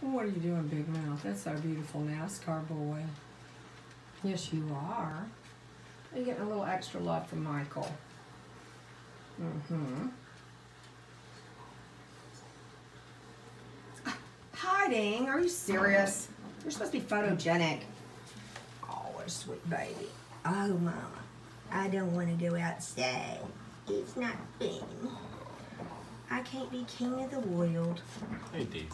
What are you doing, Big Mouth? That's our beautiful NASCAR boy. Yes, you are. Are you getting a little extra love from Michael? Mm-hmm. Ah, hiding? Are you serious? You're supposed to be photogenic. Oh, what a sweet baby. Oh, Mama, I don't want to go outside. It's not fun. I can't be king of the world. Hey, Daisy.